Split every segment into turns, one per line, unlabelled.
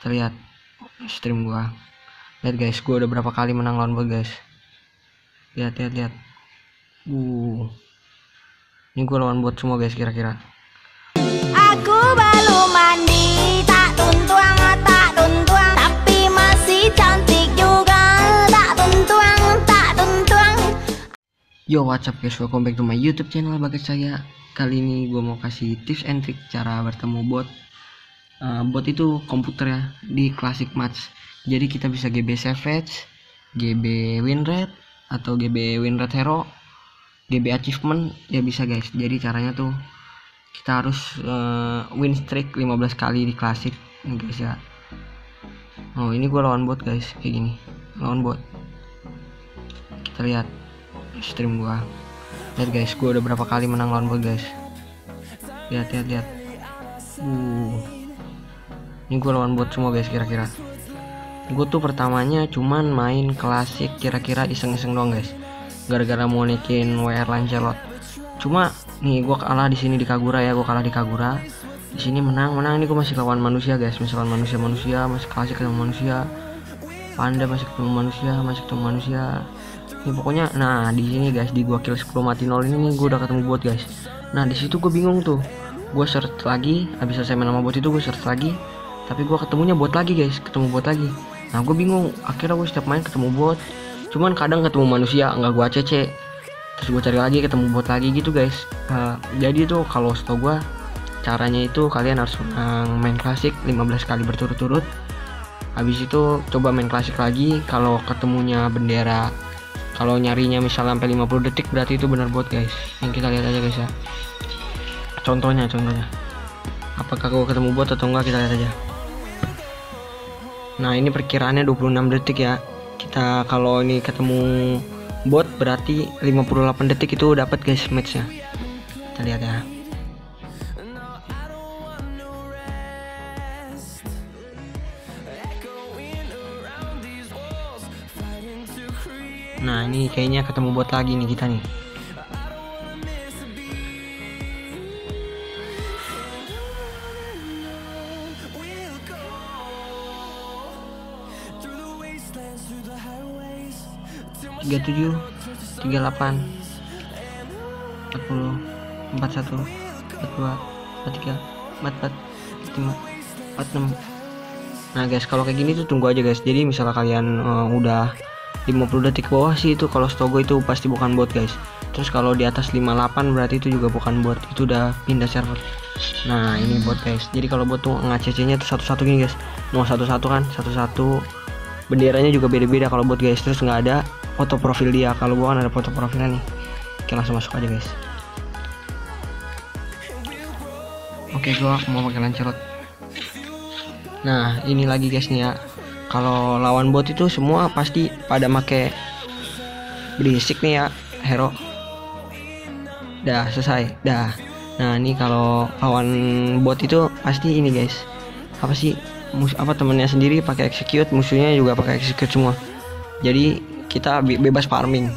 kita lihat stream gua. Lihat guys gua udah berapa kali menang lawan bot guys lihat lihat lihat. Uh. Ini gua lawan bot semua guys kira-kira.
Aku baru mandi tak tuntuang tak tuntuang. Tapi masih cantik juga tak tuntuang tak tuntuang.
Yo what's up guys? Welcome back to my youtube channel bagas saya Kali ini gue mau kasih tips and trick cara bertemu bot Eh, Bot itu komputer ya di classic match. Jadi kita bisa GB Savage GB Winrate Atau GB Winrate Hero GB Achievement ya bisa guys. Jadi caranya tuh kita harus eh, win streak 15 kali di classic nih guys ya. Oh ini gue lawan bot guys kayak gini. Lawan bot. Kita lihat stream gua. Lihat guys gua udah berapa kali menang lawan bot guys. Lihat lihat lihat. Uh ini gua lawan bot semua guys kira-kira. Gue tuh pertamanya cuman main klasik kira-kira iseng-iseng doang guys. Gara-gara mau naikin WR Lancelot. Cuma nih gua kalah di sini di Kagura ya gua kalah di Kagura. Di sini menang menang. Ini gua masih lawan manusia guys. Masih manusia manusia. Masih klasik ketemu manusia. Panda masih ketemu manusia masih ketemu manusia. Ini pokoknya nah di sini guys di gua kill 10 mati 0 ini nih gua udah ketemu bot guys. Nah di situ gue bingung tuh. Gue search lagi habis selesai main sama bot itu gue search lagi tapi gua ketemunya bot lagi guys. Ketemu bot lagi. Nah gue bingung. Akhirnya gue setiap main ketemu bot. Cuman kadang ketemu manusia nggak gua cc terus gue cari lagi ketemu bot lagi gitu guys. Eh, jadi tuh kalau setau gua caranya itu kalian harus eh, main klasik 15 kali berturut-turut. Habis itu coba main klasik lagi. Kalau ketemunya bendera kalau nyarinya misalnya sampai 50 detik berarti itu benar bot guys. Yang kita lihat aja guys ya. Contohnya contohnya. Apakah gue ketemu bot atau enggak kita lihat aja nah ini perkiraannya 26 detik ya. Kita kalau ini ketemu bot berarti 58 detik itu dapat guys matchnya. Kita lihat ya. Nah ini kayaknya ketemu bot lagi nih kita nih 37 38 40 41 42 43 44 45 46 Nah guys kalau kayak gini tuh tunggu aja guys. Jadi misalnya kalian uh, udah 50 detik ke bawah sih itu kalau stogo itu pasti bukan bot guys. Terus kalau di atas 58 berarti itu juga bukan bot. Itu udah pindah server. Nah ini bot guys. Jadi kalau bot tuh ngacc nya tuh satu-satu gini guys. Mau satu-satu kan? Satu-satu. Benderanya juga beda-beda kalau bot guys. Terus nggak ada foto profil dia. Kalau gua kan ada foto profilnya nih. Oke langsung masuk aja guys. Oke gua mau pakai lancelot nah ini lagi guys nih ya. Kalau lawan bot itu semua pasti pada make berisik nih ya hero. Dah selesai. Dah. Nah ini kalau lawan bot itu pasti ini guys. Apa sih? Mus apa temennya sendiri pakai execute musuhnya juga pakai execute semua jadi kita be- bebas farming.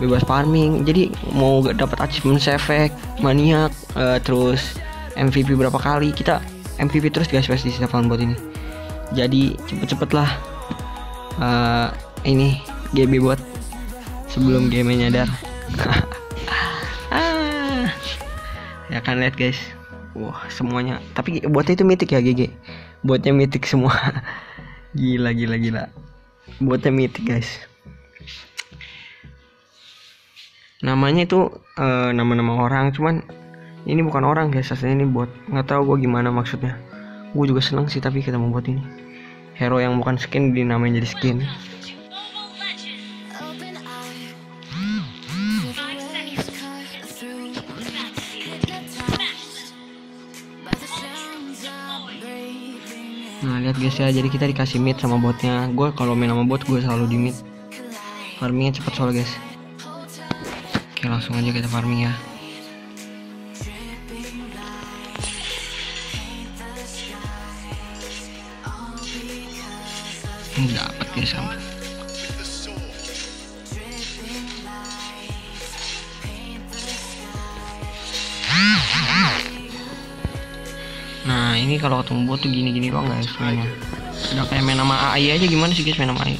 Bebas farming. Jadi mau dapat achievement efek maniak eh, terus MVP berapa kali kita MVP terus guys pasti lawan bot ini. Jadi cepet-cepet lah eh, ini GB bot. Sebelum game nyadar. Ah. ya kan lihat guys. Wah semuanya. Tapi botnya itu mitik ya GG botnya mitik semua. Gila gila gila botnya mitik guys. Namanya itu eh, nama-nama orang cuman ini bukan orang guys. Aslinya ini bot nggak tahu gue gimana maksudnya. Gue juga seneng sih tapi ketemu bot ini. Hero yang bukan skin dinamain jadi skin guys ya, jadi kita dikasih mid sama botnya. Gue kalau main sama bot gue selalu di mid. Farmingnya cepet soalnya guys. Oke langsung aja kita farming ya. Dapat guys sampai. Nah ini kalau ketemu bot tuh gini-gini doang guys mainnya. Udah kayak main nama AI aja gimana sih guys main nama AI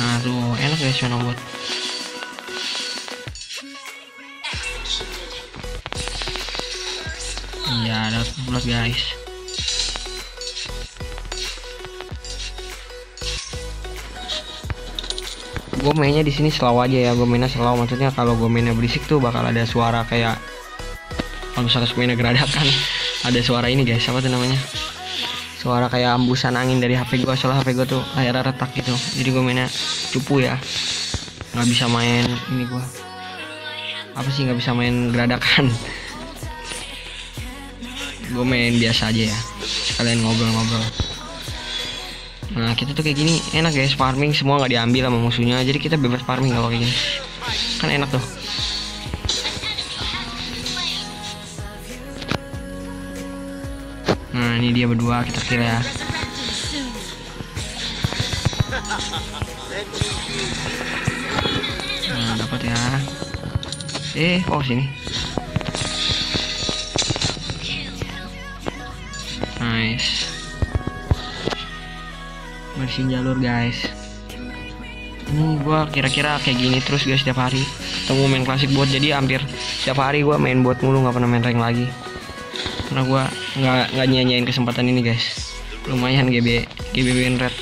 nah tuh enak guys main sama bot. Iya ada 14 guys gue mainnya di sini slow aja ya gue mainnya slow maksudnya kalau gue mainnya berisik tuh bakal ada suara kayak kalau misalnya mainnya geradakan ada suara ini guys. Apa tuh namanya? Suara kayak embusan angin dari HP gue soalnya HP gue tuh layar retak gitu. Jadi gue mainnya cupu ya. Nggak bisa main ini gue apa sih nggak bisa main geradakan? Gue main biasa aja ya. Sekalian ngobrol-ngobrol nah kita tuh kayak gini enak guys farming semua nggak diambil sama musuhnya jadi kita bebas farming kalau kayak gini. Kan enak tuh. Nah ini dia berdua kita kill ya. Nah dapat ya. Eh oh sini. Nice bersihin jalur guys. Ini gua kira-kira kayak gini terus guys setiap hari. Ketemu main klasik buat jadi hampir setiap hari gua main buat mulu nggak pernah main rank lagi. Karena gua nggak nggak nyanyain kesempatan ini guys. Lumayan GB GB win rate.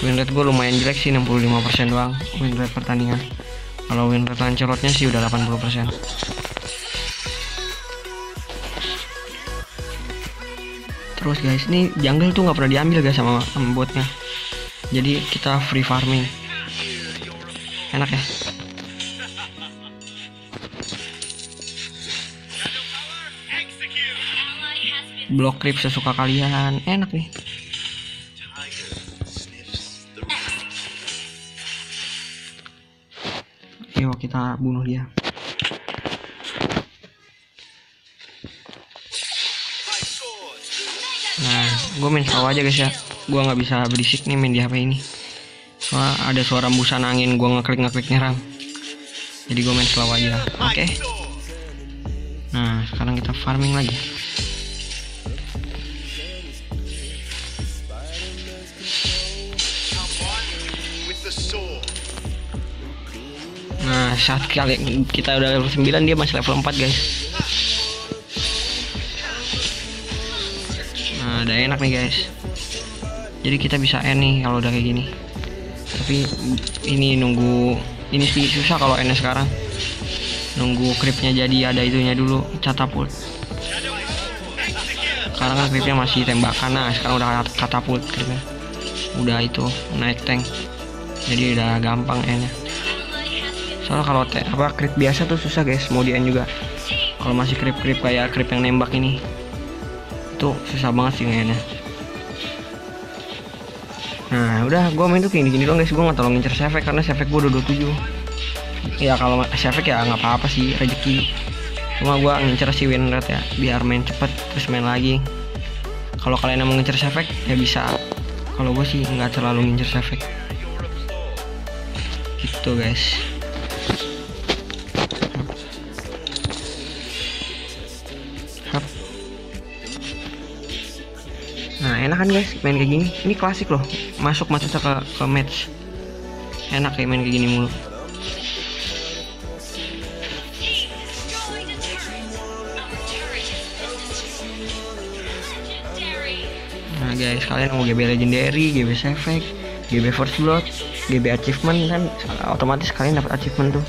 Win rate gue lumayan jelek sih 65% doang win rate pertandingan. Kalau win rate lancelotnya sih udah 80% terus guys. Ini jungle tuh nggak pernah diambil guys sama, sama jadi kita free farming. Enak ya? Blok creep sesuka kalian. Enak nih. Yuk kita bunuh dia Nah, gue main slow aja guys ya. Gue nggak bisa berisik nih main di HP ini. Soalnya ada suara embusan angin, gue ngeklik ngeklik nyerang. Jadi gue main slow aja. Oke. Nah, sekarang kita farming lagi. Nah, saat kali kita udah level 9 dia masih level 4 guys. Udah enak nih guys. Jadi kita bisa end nih kalau udah kayak gini. Tapi ini nunggu ini sih susah kalau end sekarang. Nunggu creepnya jadi ada itunya dulu catapult. Sekarang kan creepnya masih tembakan nah sekarang udah catapult creepnya. Udah itu naik tank. Jadi udah gampang endnya soalnya kalau apa creep biasa tuh susah guys mau di end juga kalau masih creep creep kayak creep yang nembak ini itu susah banget sih ngeennya nah udah gua main tuh kayak gini doang guys. Gua nggak terlalu ngincer sefek karena sefek gua udah 27 ya kalau sefek ya nggak apa-apa sih rezeki. Cuma gua ngincer si win rate ya biar main cepet terus main lagi. Kalau kalian mau ngincer sefek ya bisa. Kalau gua sih nggak terlalu ngincer sefek gitu guys Nah enak kan guys main kayak gini. Ini klasik loh. Masuk maksudnya ke, ke match. Enak kayak main kayak gini mulu. Nah guys kalian mau GB Legendary, GB Sefek, GB First Blood, GB Achievement kan otomatis kalian dapat achievement tuh.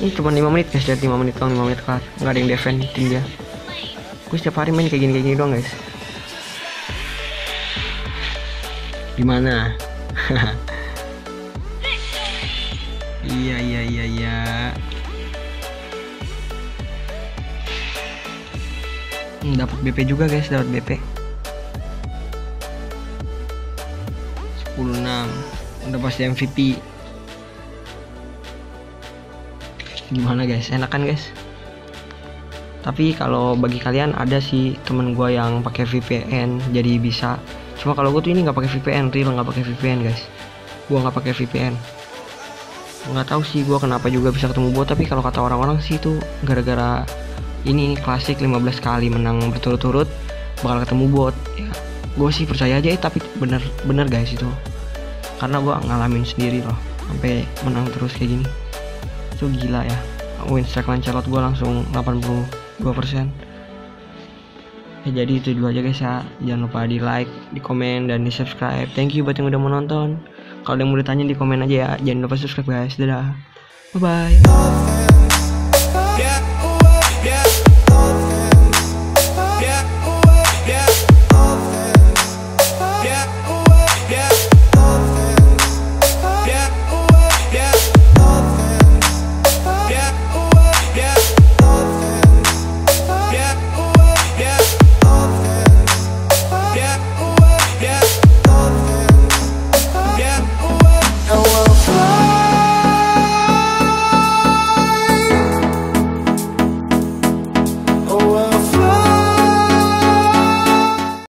Ini cuma 5 menit guys. Dari 5 menit doang 5 menit kelar. Nggak ada yang defend tim dia. Gue setiap hari main kayak gini kayak gini doang guys Gimana? iya iya iya iya. Hmm, dapat BP juga guys dapat BP 10 6 udah pasti MVP gimana guys? Enak kan guys? Tapi kalau bagi kalian ada sih temen gue yang pakai VPN jadi bisa cuma kalau gue tuh ini nggak pakai VPN real nggak pakai VPN guys. Gue nggak pakai VPN nggak tahu sih gue kenapa juga bisa ketemu bot tapi kalau kata orang-orang sih itu gara-gara ini klasik 15 kali menang berturut-turut bakal ketemu bot. Ya gue sih percaya aja eh, tapi bener bener guys itu. Karena gue ngalamin sendiri loh sampai menang terus kayak gini. Itu gila ya win streak Lancelot gue langsung 82% ya jadi itu dulu aja guys ya. Jangan lupa di like di komen dan di subscribe thank you buat yang udah menonton kalau yang mau ditanya di komen aja ya. Jangan lupa subscribe guys. Dadah. Bye bye